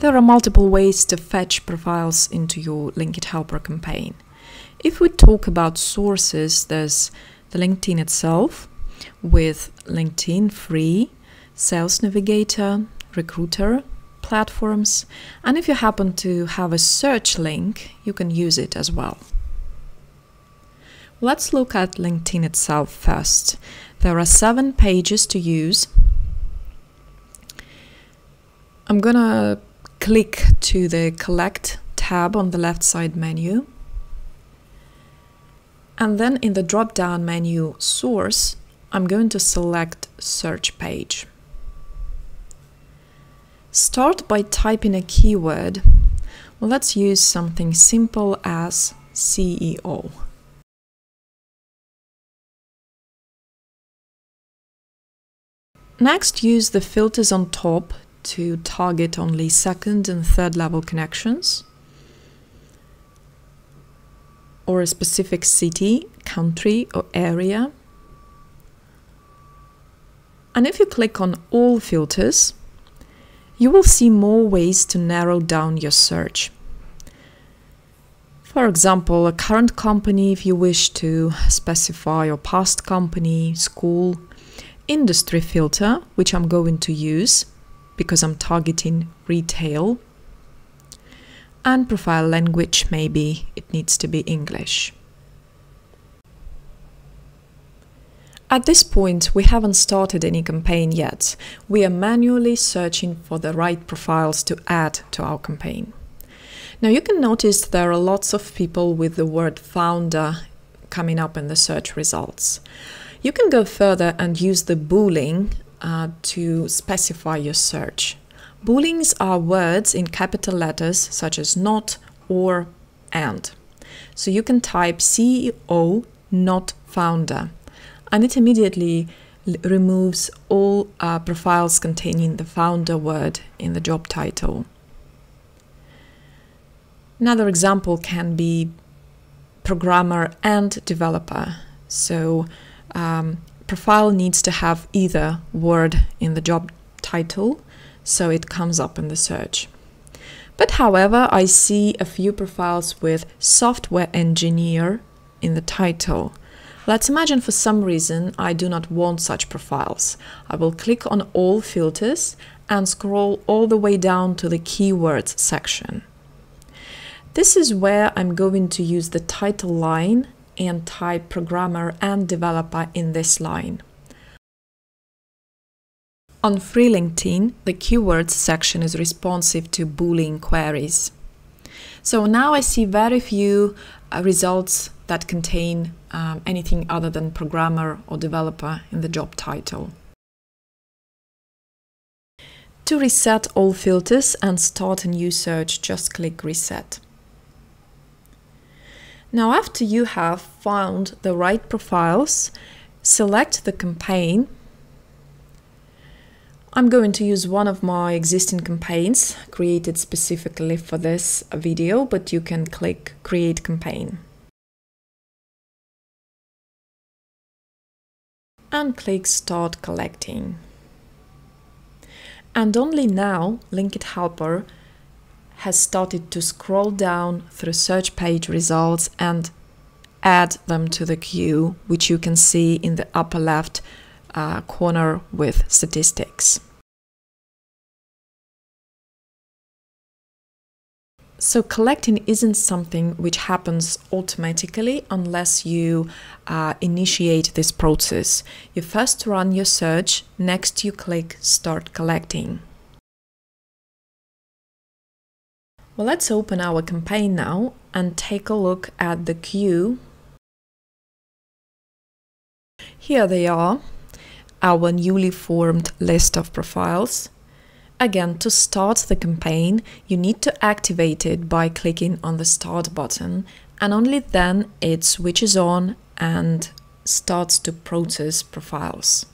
There are multiple ways to fetch profiles into your LinkedIn Helper campaign. If we talk about sources, there's the LinkedIn itself with LinkedIn Free, Sales Navigator, Recruiter, platforms, and if you happen to have a search link, you can use it as well. Let's look at LinkedIn itself first. There are seven pages to use. I'm gonna click to the Collect tab on the left side menu. And then in the drop down menu Source, I'm going to select Search Page. Start by typing a keyword. Well, let's use something simple as CEO. Next, use the filters on top to target only second and third level connections or a specific city, country, or area. And if you click on all filters, you will see more ways to narrow down your search. For example, a current company if you wish to specify your past company, school, industry filter, which I'm going to use because I'm targeting retail, and profile language, maybe it needs to be English. At this point, we haven't started any campaign yet. We are manually searching for the right profiles to add to our campaign. Now you can notice there are lots of people with the word founder coming up in the search results. You can go further and use the boolean uh, to specify your search. Booleans are words in capital letters such as not, or, and. So you can type CEO, not founder, and it immediately removes all uh, profiles containing the founder word in the job title. Another example can be programmer and developer. So um, profile needs to have either word in the job title, so it comes up in the search. But however, I see a few profiles with software engineer in the title. Let's imagine for some reason I do not want such profiles. I will click on all filters and scroll all the way down to the keywords section. This is where I'm going to use the title line and type programmer and developer in this line. On Free LinkedIn, the keywords section is responsive to Boolean queries. So now I see very few uh, results that contain um, anything other than programmer or developer in the job title. To reset all filters and start a new search, just click Reset. Now, after you have found the right profiles, select the campaign. I'm going to use one of my existing campaigns created specifically for this video, but you can click Create Campaign. And click Start Collecting. And only now LinkedIn Helper has started to scroll down through search page results and add them to the queue, which you can see in the upper left uh, corner with statistics. So collecting isn't something which happens automatically unless you uh, initiate this process. You first run your search, next you click Start Collecting. Well, let's open our campaign now and take a look at the queue. Here they are, our newly formed list of profiles. Again, to start the campaign, you need to activate it by clicking on the Start button, and only then it switches on and starts to process profiles.